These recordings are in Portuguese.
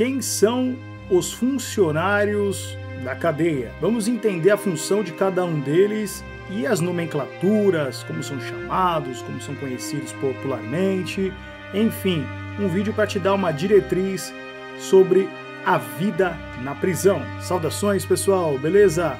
quem são os funcionários da cadeia. Vamos entender a função de cada um deles e as nomenclaturas, como são chamados, como são conhecidos popularmente, enfim, um vídeo para te dar uma diretriz sobre a vida na prisão. Saudações, pessoal, beleza?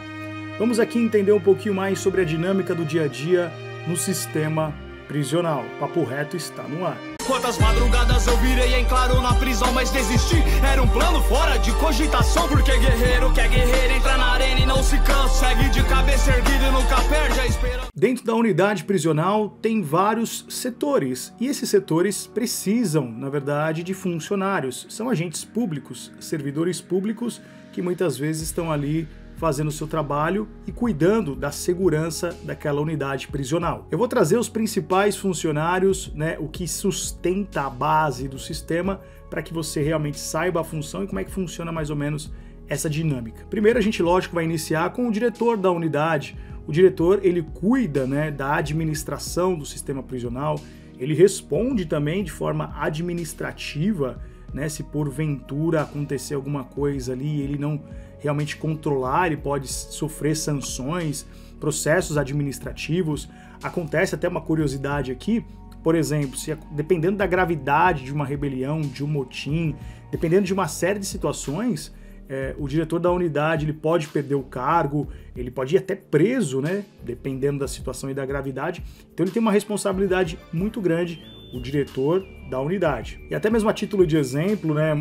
Vamos aqui entender um pouquinho mais sobre a dinâmica do dia a dia no sistema prisional. Papo reto está no ar. Quantas madrugadas eu virei em claro na prisão, mas desisti. Era um plano fora de cogitação, porque guerreiro quer guerreiro, entra na arena e não se cansa. Segue de cabeça erguida e nunca perde a esperança. Dentro da unidade prisional tem vários setores, e esses setores precisam, na verdade, de funcionários. São agentes públicos, servidores públicos que muitas vezes estão ali fazendo o seu trabalho e cuidando da segurança daquela unidade prisional. Eu vou trazer os principais funcionários, né, o que sustenta a base do sistema, para que você realmente saiba a função e como é que funciona mais ou menos essa dinâmica. Primeiro a gente, lógico, vai iniciar com o diretor da unidade. O diretor, ele cuida né, da administração do sistema prisional, ele responde também de forma administrativa, né, se porventura acontecer alguma coisa ali, ele não realmente controlar, ele pode sofrer sanções, processos administrativos. Acontece até uma curiosidade aqui, por exemplo, se dependendo da gravidade de uma rebelião, de um motim, dependendo de uma série de situações, é, o diretor da unidade ele pode perder o cargo, ele pode ir até preso, né? Dependendo da situação e da gravidade. Então ele tem uma responsabilidade muito grande, o diretor da unidade. E até mesmo a título de exemplo, né?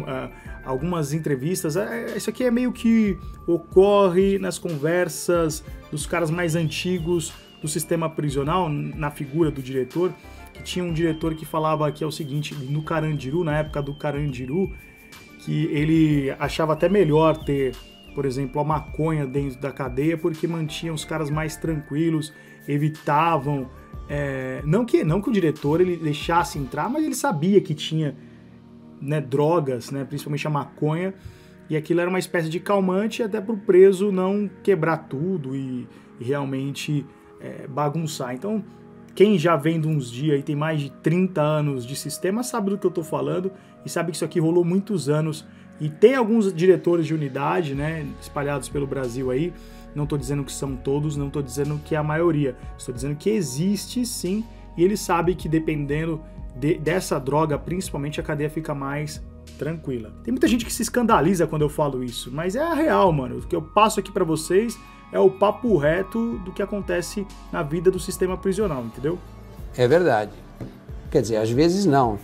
algumas entrevistas. É, isso aqui é meio que ocorre nas conversas dos caras mais antigos do sistema prisional, na figura do diretor, que tinha um diretor que falava que é o seguinte, no Carandiru, na época do Carandiru, que ele achava até melhor ter, por exemplo, a maconha dentro da cadeia, porque mantinha os caras mais tranquilos, evitavam. É, não que não que o diretor ele deixasse entrar, mas ele sabia que tinha né, drogas, né, principalmente a maconha, e aquilo era uma espécie de calmante até para o preso não quebrar tudo e, e realmente é, bagunçar. Então, quem já vem de uns dias e tem mais de 30 anos de sistema sabe do que eu estou falando e sabe que isso aqui rolou muitos anos. E tem alguns diretores de unidade, né, espalhados pelo Brasil aí. Não estou dizendo que são todos, não estou dizendo que é a maioria. Estou dizendo que existe sim, e ele sabe que dependendo de, dessa droga, principalmente, a cadeia fica mais tranquila. Tem muita gente que se escandaliza quando eu falo isso, mas é a real, mano. O que eu passo aqui para vocês é o papo reto do que acontece na vida do sistema prisional, entendeu? É verdade. Quer dizer, às vezes não.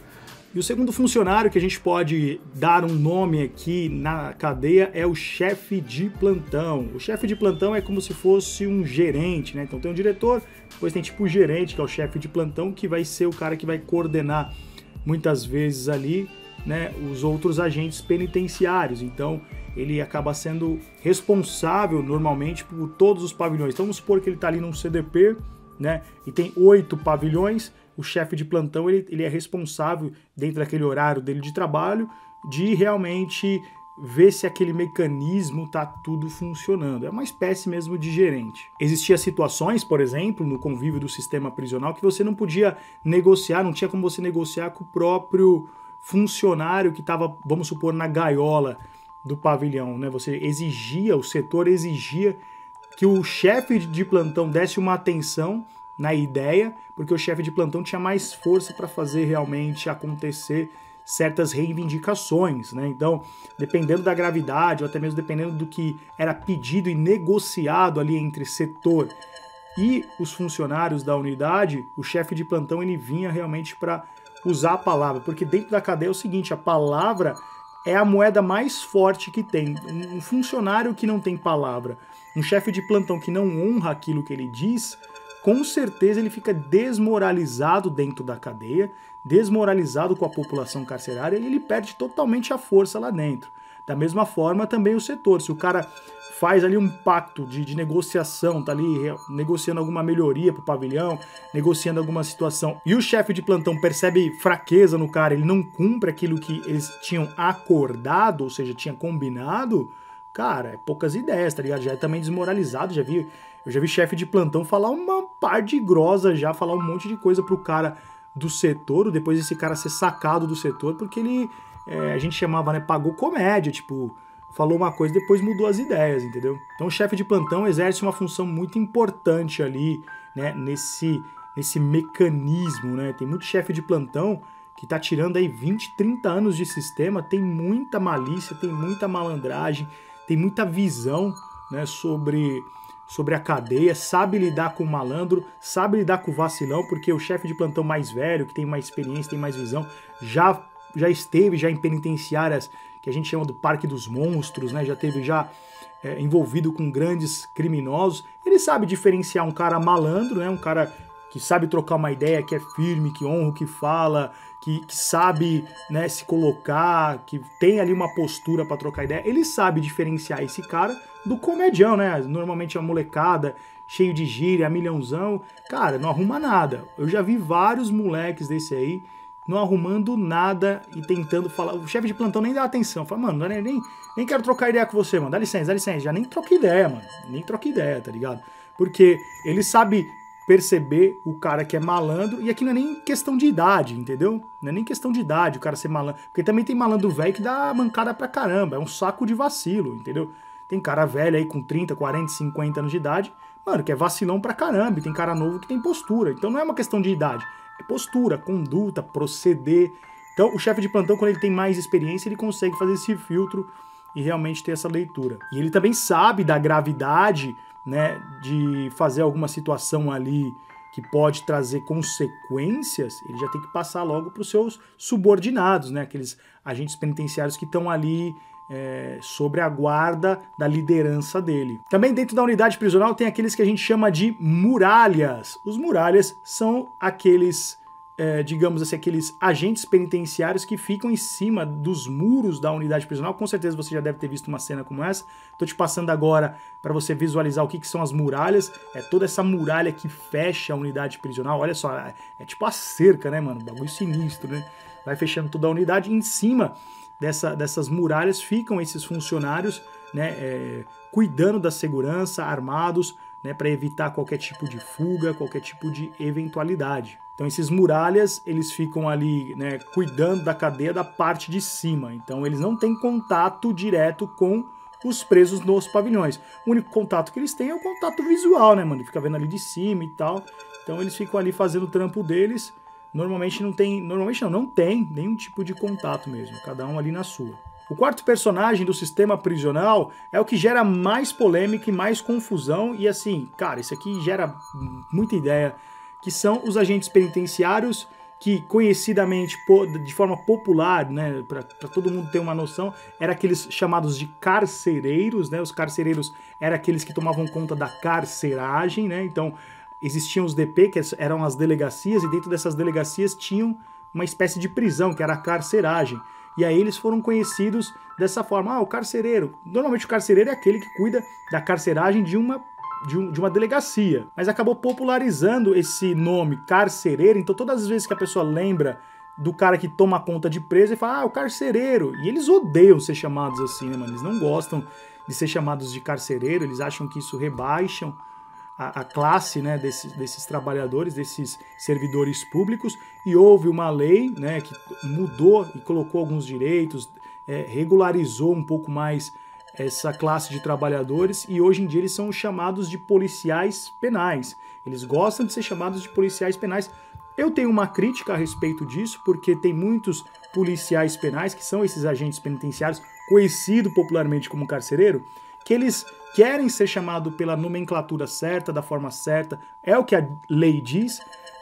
E o segundo funcionário que a gente pode dar um nome aqui na cadeia é o chefe de plantão. O chefe de plantão é como se fosse um gerente, né? Então tem um diretor, depois tem tipo o gerente, que é o chefe de plantão, que vai ser o cara que vai coordenar muitas vezes ali, né, os outros agentes penitenciários. Então ele acaba sendo responsável normalmente por todos os pavilhões. Então vamos supor que ele está ali num CDP, né, e tem oito pavilhões o chefe de plantão ele, ele é responsável, dentro daquele horário dele de trabalho, de realmente ver se aquele mecanismo tá tudo funcionando. É uma espécie mesmo de gerente. Existia situações, por exemplo, no convívio do sistema prisional que você não podia negociar, não tinha como você negociar com o próprio funcionário que estava, vamos supor, na gaiola do pavilhão, né? Você exigia, o setor exigia que o chefe de plantão desse uma atenção na ideia, porque o chefe de plantão tinha mais força para fazer realmente acontecer certas reivindicações, né? Então, dependendo da gravidade, ou até mesmo dependendo do que era pedido e negociado ali entre setor e os funcionários da unidade, o chefe de plantão ele vinha realmente para usar a palavra, porque dentro da cadeia é o seguinte, a palavra é a moeda mais forte que tem. Um funcionário que não tem palavra, um chefe de plantão que não honra aquilo que ele diz, com certeza ele fica desmoralizado dentro da cadeia, desmoralizado com a população carcerária e ele perde totalmente a força lá dentro. Da mesma forma, também o setor. Se o cara faz ali um pacto de, de negociação, tá ali negociando alguma melhoria pro pavilhão, negociando alguma situação, e o chefe de plantão percebe fraqueza no cara, ele não cumpre aquilo que eles tinham acordado, ou seja, tinha combinado, cara, é poucas ideias, tá ligado? Já é também desmoralizado, já vi eu já vi chefe de plantão falar uma par de grosa já, falar um monte de coisa pro cara do setor, depois esse cara ser sacado do setor, porque ele é, a gente chamava, né, pagou comédia, tipo, falou uma coisa depois mudou as ideias, entendeu? Então o chefe de plantão exerce uma função muito importante ali, né, nesse, nesse mecanismo, né? Tem muito chefe de plantão que tá tirando aí 20, 30 anos de sistema, tem muita malícia, tem muita malandragem, tem muita visão, né, sobre sobre a cadeia, sabe lidar com o malandro, sabe lidar com o vacilão, porque o chefe de plantão mais velho, que tem mais experiência, tem mais visão, já já esteve já em penitenciárias que a gente chama do Parque dos Monstros, né? Já teve já é, envolvido com grandes criminosos. Ele sabe diferenciar um cara malandro, né? Um cara que sabe trocar uma ideia, que é firme, que honra o que fala, que, que sabe né, se colocar, que tem ali uma postura para trocar ideia. Ele sabe diferenciar esse cara do comedião, né? Normalmente é uma molecada cheio de gíria, milhãozão. Cara, não arruma nada. Eu já vi vários moleques desse aí não arrumando nada e tentando falar. O chefe de plantão nem dá atenção. Fala, mano, nem, nem, nem quero trocar ideia com você, mano. Dá licença, dá licença. Já nem troca ideia, mano. Nem troca ideia, tá ligado? Porque ele sabe perceber o cara que é malandro, e aqui não é nem questão de idade, entendeu? Não é nem questão de idade o cara ser malandro. Porque também tem malandro velho que dá mancada pra caramba. É um saco de vacilo, entendeu? Tem cara velho aí com 30, 40, 50 anos de idade, mano, que é vacilão pra caramba. E tem cara novo que tem postura. Então não é uma questão de idade é postura, conduta, proceder. Então, o chefe de plantão, quando ele tem mais experiência, ele consegue fazer esse filtro e realmente ter essa leitura. E ele também sabe da gravidade, né, de fazer alguma situação ali que pode trazer consequências, ele já tem que passar logo para os seus subordinados, né, aqueles agentes penitenciários que estão ali é, sobre a guarda da liderança dele. Também dentro da unidade prisional tem aqueles que a gente chama de muralhas. Os muralhas são aqueles, é, digamos assim, aqueles agentes penitenciários que ficam em cima dos muros da unidade prisional. Com certeza você já deve ter visto uma cena como essa. Estou te passando agora para você visualizar o que, que, são as muralhas. É toda essa muralha que fecha a unidade prisional. Olha só, é, é tipo a cerca, né, mano? Bagulho sinistro, né? Vai fechando toda a unidade. Em cima dessa, dessas muralhas ficam esses funcionários né, é, cuidando da segurança, armados, né, para evitar qualquer tipo de fuga, qualquer tipo de eventualidade. Então esses muralhas, eles ficam ali né, cuidando da cadeia da parte de cima. Então eles não têm contato direto com os presos nos pavilhões. O único contato que eles têm é o contato visual, né, mano? Fica vendo ali de cima e tal. Então eles ficam ali fazendo o trampo deles normalmente não tem, normalmente não, não tem nenhum tipo de contato mesmo, cada um ali na sua. O quarto personagem do sistema prisional é o que gera mais polêmica e mais confusão e assim, cara, isso aqui gera muita ideia, que são os agentes penitenciários que conhecidamente de forma popular, né, para todo mundo ter uma noção, era aqueles chamados de carcereiros, né? Os carcereiros eram aqueles que tomavam conta da carceragem, né? Então, existiam os DP, que eram as delegacias, e dentro dessas delegacias tinham uma espécie de prisão, que era a carceragem. E aí eles foram conhecidos dessa forma. Ah, o carcereiro. Normalmente o carcereiro é aquele que cuida da carceragem de uma, de, um, de uma delegacia. Mas acabou popularizando esse nome carcereiro. Então todas as vezes que a pessoa lembra do cara que toma conta de preso e fala, ah, o carcereiro. E eles odeiam ser chamados assim, né, mano? Eles não gostam de ser chamados de carcereiro, eles acham que isso rebaixam a, a classe né, desses, desses trabalhadores, desses servidores públicos, e houve uma lei né, que mudou e colocou alguns direitos, é, regularizou um pouco mais essa classe de trabalhadores e hoje em dia eles são chamados de policiais penais. Eles gostam de ser chamados de policiais penais. Eu tenho uma crítica a respeito disso, porque tem muitos policiais penais, que são esses agentes penitenciários, conhecido popularmente como carcereiro, que eles querem ser chamados pela nomenclatura certa, da forma certa, é o que a lei diz,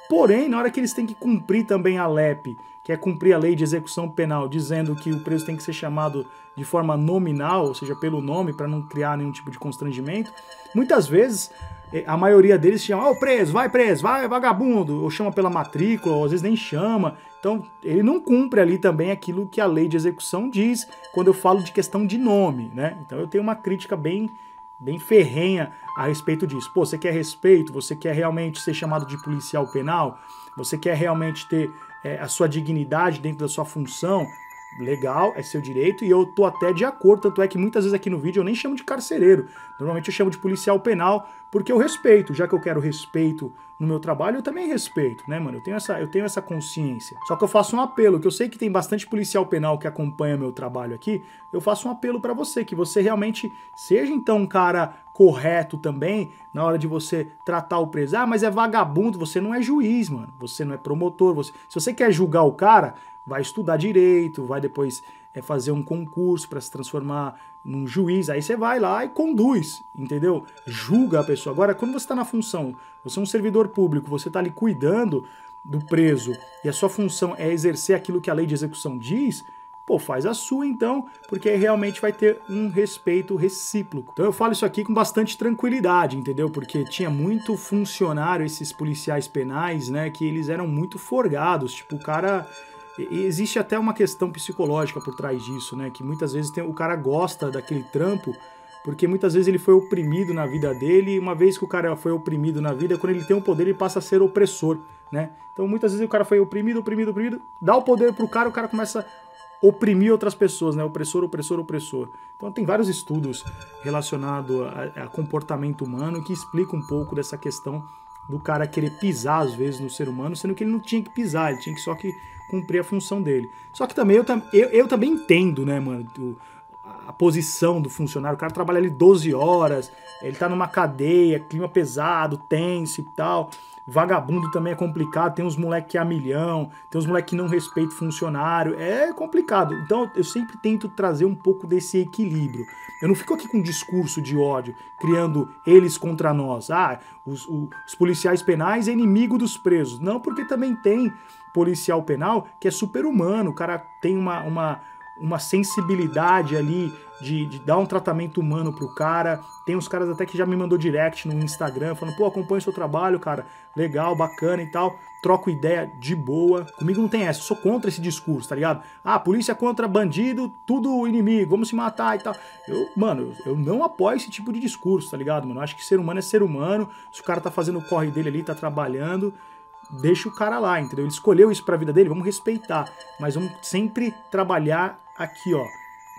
porém, na hora que eles têm que cumprir também a LEP, que é cumprir a lei de execução penal, dizendo que o preso tem que ser chamado de forma nominal, ou seja, pelo nome, para não criar nenhum tipo de constrangimento, muitas vezes eh, a maioria deles chama, ó, oh, preso, vai preso, vai vagabundo, ou chama pela matrícula, ou às vezes nem chama. Então, ele não cumpre ali também aquilo que a lei de execução diz quando eu falo de questão de nome, né? Então, eu tenho uma crítica bem bem ferrenha a respeito disso. Pô, você quer respeito? Você quer realmente ser chamado de policial penal? Você quer realmente ter é, a sua dignidade dentro da sua função? Legal, é seu direito e eu tô até de acordo. Tanto é que muitas vezes aqui no vídeo eu nem chamo de carcereiro. Normalmente eu chamo de policial penal porque eu respeito. Já que eu quero respeito no meu trabalho, eu também respeito, né, mano? Eu tenho essa, eu tenho essa consciência. Só que eu faço um apelo, que eu sei que tem bastante policial penal que acompanha meu trabalho aqui. Eu faço um apelo para você, que você realmente seja então um cara correto também na hora de você tratar o preso. Ah, mas é vagabundo, você não é juiz, mano. Você não é promotor. Você... Se você quer julgar o cara, vai estudar direito, vai depois é, fazer um concurso para se transformar num juiz. Aí você vai lá e conduz, entendeu? Julga a pessoa. Agora, quando você está na função, você é um servidor público, você está ali cuidando do preso e a sua função é exercer aquilo que a lei de execução diz, pô, faz a sua então, porque aí realmente vai ter um respeito recíproco. Então eu falo isso aqui com bastante tranquilidade, entendeu? Porque tinha muito funcionário, esses policiais penais, né, que eles eram muito forgados, tipo, o cara e existe até uma questão psicológica por trás disso, né? Que muitas vezes tem, o cara gosta daquele trampo porque muitas vezes ele foi oprimido na vida dele, e uma vez que o cara foi oprimido na vida, quando ele tem o poder, ele passa a ser opressor, né? Então muitas vezes o cara foi oprimido, oprimido, oprimido, dá o poder pro cara, o cara começa a oprimir outras pessoas, né? Opressor, opressor, opressor. Então tem vários estudos relacionados a, a comportamento humano que explicam um pouco dessa questão do cara querer pisar às vezes no ser humano, sendo que ele não tinha que pisar, ele tinha que só que cumprir a função dele. Só que também eu, eu, eu também entendo, né, mano, do, a posição do funcionário. O cara trabalha ali 12 horas, ele tá numa cadeia, clima pesado, tenso e tal. Vagabundo também é complicado, tem uns moleque que é a milhão, tem uns moleque que não respeita funcionário, é complicado. Então eu sempre tento trazer um pouco desse equilíbrio. Eu não fico aqui com um discurso de ódio, criando eles contra nós. Ah, os, os policiais penais é inimigo dos presos. Não, porque também tem policial penal que é super humano, o cara tem uma, uma, uma sensibilidade ali de, de, dar um tratamento humano pro cara. Tem uns caras até que já me mandou direct no Instagram, falando, pô, acompanha o seu trabalho, cara, legal, bacana e tal. Troco ideia de boa. Comigo não tem essa, eu sou contra esse discurso, tá ligado? Ah, polícia contra bandido, tudo inimigo, vamos se matar e tal. Eu, mano, eu não apoio esse tipo de discurso, tá ligado, mano? Eu acho que ser humano é ser humano. Se o cara tá fazendo o corre dele ali, tá trabalhando, deixa o cara lá, entendeu? Ele escolheu isso para a vida dele, vamos respeitar, mas vamos sempre trabalhar aqui, ó,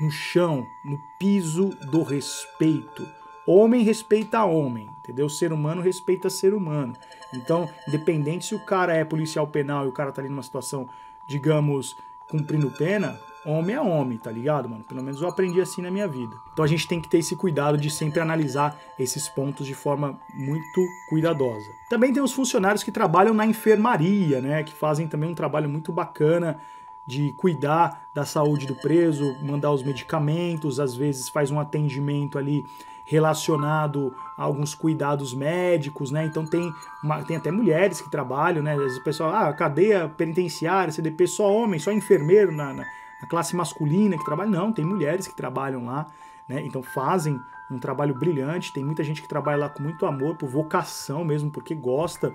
no chão, no piso do respeito. Homem respeita homem, entendeu? Ser humano respeita ser humano. Então, independente se o cara é policial penal e o cara tá ali numa situação, digamos, cumprindo pena, homem é homem, tá ligado, mano? Pelo menos eu aprendi assim na minha vida. Então a gente tem que ter esse cuidado de sempre analisar esses pontos de forma muito cuidadosa. Também tem os funcionários que trabalham na enfermaria, né? Que fazem também um trabalho muito bacana de cuidar da saúde do preso, mandar os medicamentos, às vezes faz um atendimento ali relacionado a alguns cuidados médicos, né? Então tem, uma, tem até mulheres que trabalham, né? Às vezes o pessoal, ah, cadeia penitenciária, CDP, só homem, só enfermeiro na, na a classe masculina que trabalha, não, tem mulheres que trabalham lá, né? Então fazem um trabalho brilhante, tem muita gente que trabalha lá com muito amor, por vocação mesmo, porque gosta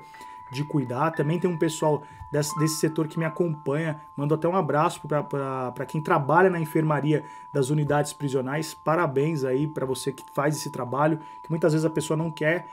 de cuidar. Também tem um pessoal desse, desse setor que me acompanha, mando até um abraço para quem trabalha na enfermaria das unidades prisionais. Parabéns aí para você que faz esse trabalho, que muitas vezes a pessoa não quer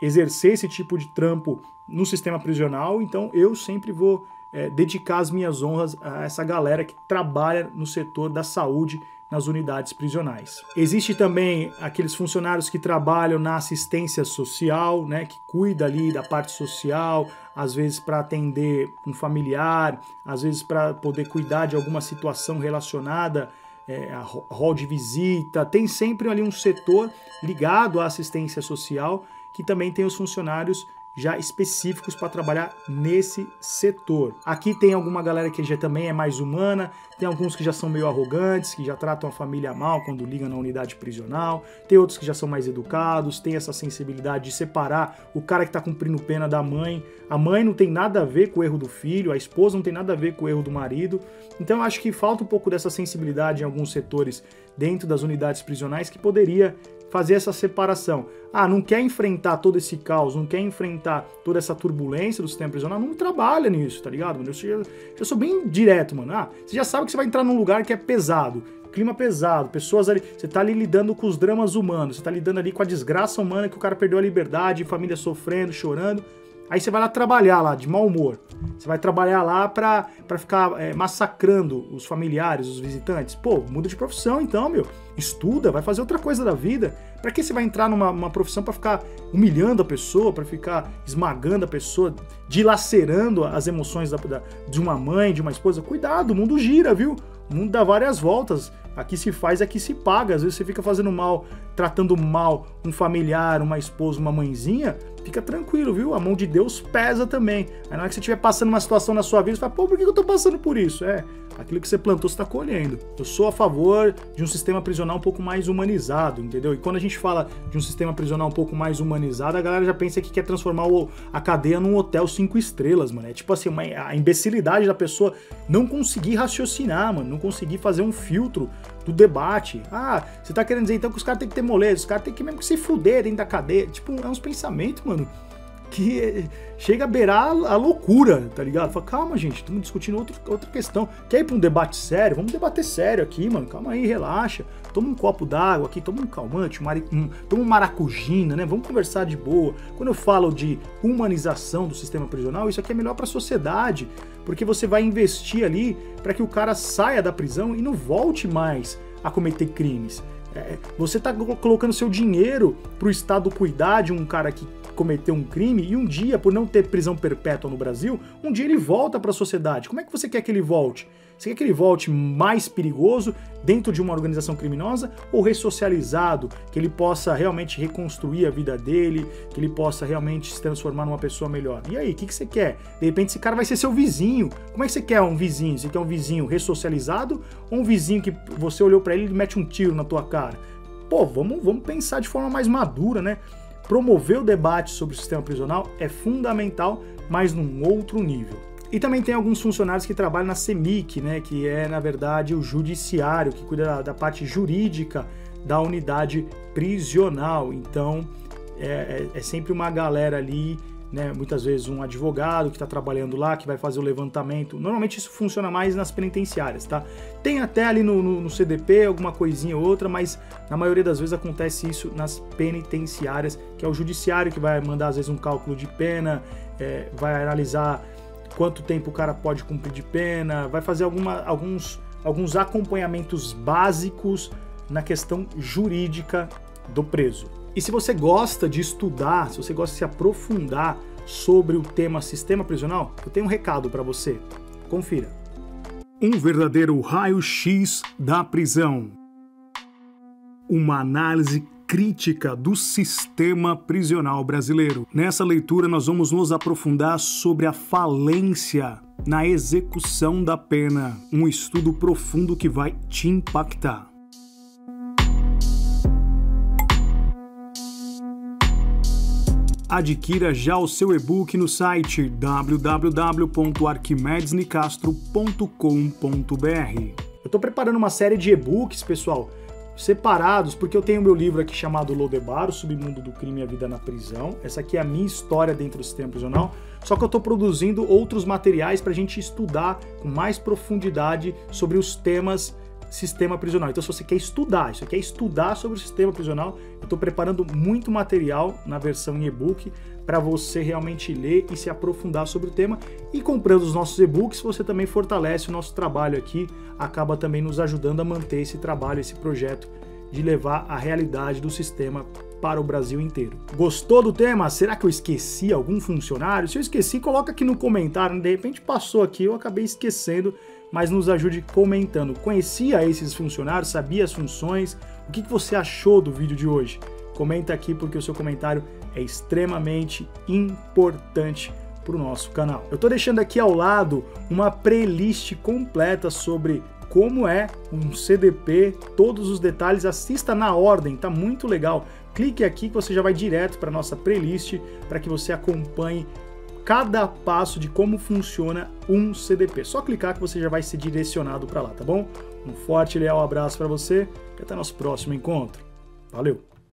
exercer esse tipo de trampo no sistema prisional, então eu sempre vou é, dedicar as minhas honras a essa galera que trabalha no setor da saúde nas unidades prisionais. Existe também aqueles funcionários que trabalham na assistência social, né, que cuida ali da parte social, às vezes para atender um familiar, às vezes para poder cuidar de alguma situação relacionada é, a de visita. Tem sempre ali um setor ligado à assistência social que também tem os funcionários já específicos para trabalhar nesse setor. Aqui tem alguma galera que já também é mais humana, tem alguns que já são meio arrogantes, que já tratam a família mal quando ligam na unidade prisional, tem outros que já são mais educados, tem essa sensibilidade de separar o cara que está cumprindo pena da mãe. A mãe não tem nada a ver com o erro do filho, a esposa não tem nada a ver com o erro do marido. Então eu acho que falta um pouco dessa sensibilidade em alguns setores dentro das unidades prisionais que poderia fazer essa separação. Ah, não quer enfrentar todo esse caos, não quer enfrentar toda essa turbulência do sistema prisional, não trabalha nisso, tá ligado, mano? Eu, já, eu sou bem direto, mano. Ah, você já sabe que você vai entrar num lugar que é pesado, clima pesado, pessoas ali, você tá ali lidando com os dramas humanos, você tá lidando ali com a desgraça humana que o cara perdeu a liberdade, família sofrendo, chorando. Aí você vai lá trabalhar lá, de mau humor. Você vai trabalhar lá pra, pra ficar é, massacrando os familiares, os visitantes. Pô, muda de profissão então, meu. Estuda, vai fazer outra coisa da vida. Para que você vai entrar numa profissão para ficar humilhando a pessoa, para ficar esmagando a pessoa, dilacerando as emoções da, da, de uma mãe, de uma esposa? Cuidado, o mundo gira, viu? O mundo dá várias voltas. Aqui se faz, aqui se paga. Às vezes você fica fazendo mal, tratando mal um familiar, uma esposa, uma mãezinha. Fica tranquilo, viu? A mão de Deus pesa também. Aí na hora que você estiver passando uma situação na sua vida, você fala, pô, por que eu tô passando por isso? É, aquilo que você plantou, você está colhendo. Eu sou a favor de um sistema prisional um pouco mais humanizado, entendeu? E quando a gente fala de um sistema prisional um pouco mais humanizado, a galera já pensa que quer transformar a cadeia num hotel cinco estrelas, mano. É tipo assim, uma, a imbecilidade da pessoa não conseguir raciocinar, mano, não conseguir fazer um filtro do debate. Ah, você tá querendo dizer então que os caras têm que ter moleza, os caras têm que mesmo que se fuder dentro da cadeia. Tipo, é uns pensamentos, mano, que chega a beirar a loucura, tá ligado? Fala, calma, gente, estamos discutindo outro, outra questão. Quer ir pra um debate sério? Vamos debater sério aqui, mano. Calma aí, relaxa. Toma um copo d'água aqui, toma um calmante, um, toma um maracujina, né? Vamos conversar de boa. Quando eu falo de humanização do sistema prisional, isso aqui é melhor para a sociedade, porque você vai investir ali para que o cara saia da prisão e não volte mais a cometer crimes. É, você está colocando seu dinheiro para o Estado cuidar de um cara que cometeu um crime e um dia, por não ter prisão perpétua no Brasil, um dia ele volta para a sociedade. Como é que você quer que ele volte? Você quer que ele volte mais perigoso dentro de uma organização criminosa ou ressocializado, que ele possa realmente reconstruir a vida dele, que ele possa realmente se transformar numa pessoa melhor? E aí, o que, que você quer? De repente esse cara vai ser seu vizinho. Como é que você quer um vizinho? Você quer um vizinho ressocializado ou um vizinho que você olhou para ele e mete um tiro na tua cara? Pô, vamos, vamos pensar de forma mais madura, né? Promover o debate sobre o sistema prisional é fundamental, mas num outro nível. E também tem alguns funcionários que trabalham na CEMIC, né, que é, na verdade, o judiciário, que cuida da, da parte jurídica da unidade prisional. Então, é, é, é sempre uma galera ali né, muitas vezes um advogado que está trabalhando lá, que vai fazer o levantamento. Normalmente isso funciona mais nas penitenciárias, tá? Tem até ali no, no, no, CDP alguma coisinha ou outra, mas na maioria das vezes acontece isso nas penitenciárias, que é o judiciário que vai mandar às vezes um cálculo de pena, é, vai analisar quanto tempo o cara pode cumprir de pena, vai fazer alguma, alguns, alguns acompanhamentos básicos na questão jurídica do preso. E se você gosta de estudar, se você gosta de se aprofundar sobre o tema sistema prisional, eu tenho um recado para você. Confira. Um verdadeiro raio-x da prisão. Uma análise crítica do sistema prisional brasileiro. Nessa leitura, nós vamos nos aprofundar sobre a falência na execução da pena, um estudo profundo que vai te impactar. Adquira já o seu e-book no site www.arquimedesnicastro.com.br. Eu estou preparando uma série de e-books, pessoal, separados, porque eu tenho meu livro aqui chamado Lodebar, o Submundo do Crime e a Vida na Prisão. Essa aqui é a minha história dentro do sistema prisional. Só que eu estou produzindo outros materiais para a gente estudar com mais profundidade sobre os temas sistema prisional. Então, se você quer estudar, se quer estudar sobre o sistema prisional, eu estou preparando muito material na versão em e-book para você realmente ler e se aprofundar sobre o tema. E comprando os nossos e-books, você também fortalece o nosso trabalho aqui, acaba também nos ajudando a manter esse trabalho, esse projeto de levar a realidade do sistema para o Brasil inteiro. Gostou do tema? Será que eu esqueci algum funcionário? Se eu esqueci, coloca aqui no comentário. De repente passou aqui, eu acabei esquecendo mas nos ajude comentando. Conhecia esses funcionários? Sabia as funções? O que você achou do vídeo de hoje? Comenta aqui porque o seu comentário é extremamente importante para o nosso canal. Eu estou deixando aqui ao lado uma playlist completa sobre como é um CDP, todos os detalhes, assista na ordem, tá muito legal. Clique aqui que você já vai direto para nossa playlist para que você acompanhe cada passo de como funciona um CDP. Só clicar que você já vai ser direcionado para lá, tá bom? Um forte e leal abraço para você e até nosso próximo encontro. Valeu!